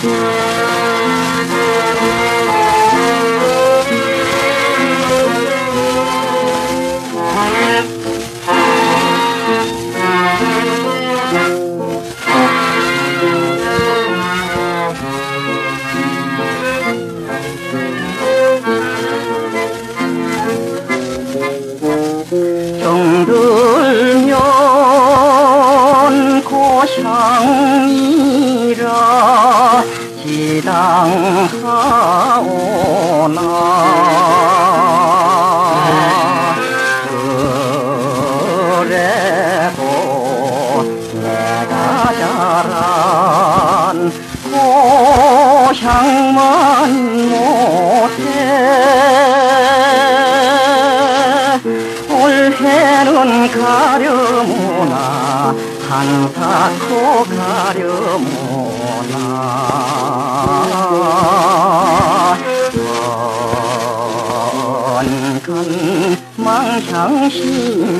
Música 지당하오나? 그래도 내가 자란 고향만 못해. 올해는 가려무나 한사코 가려 언간 망상신년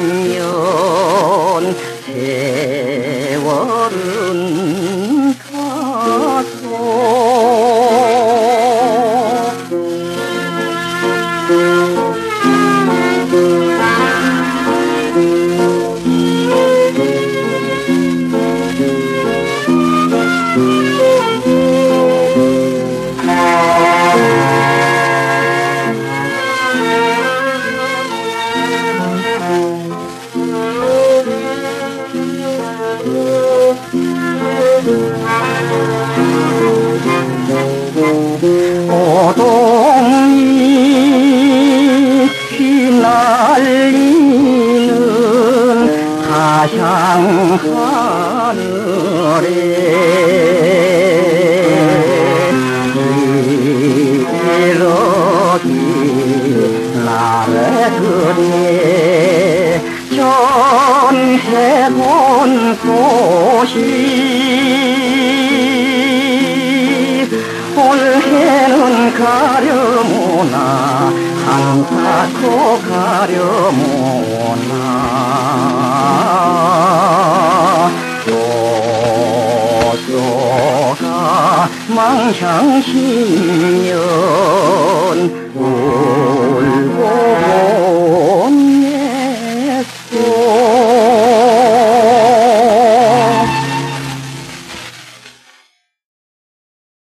오동이 휘날리는 가상 하늘에 이러기 나를 그리 꽃이 올해는 가려모나 안타코 가려모나 조조가 망상신년 울